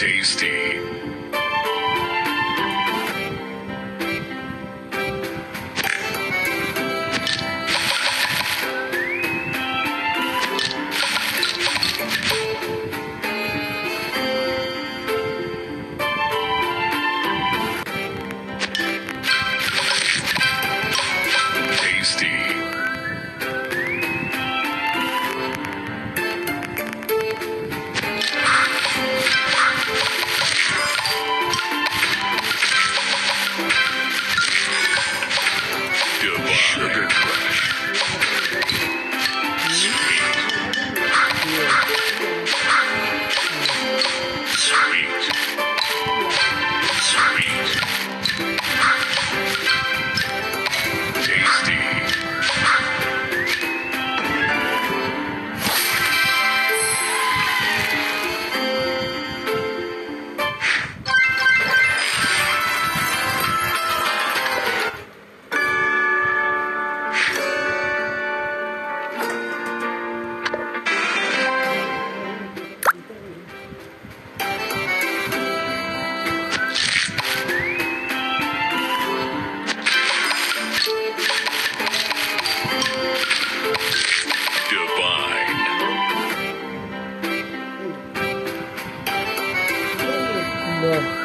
tasty. 对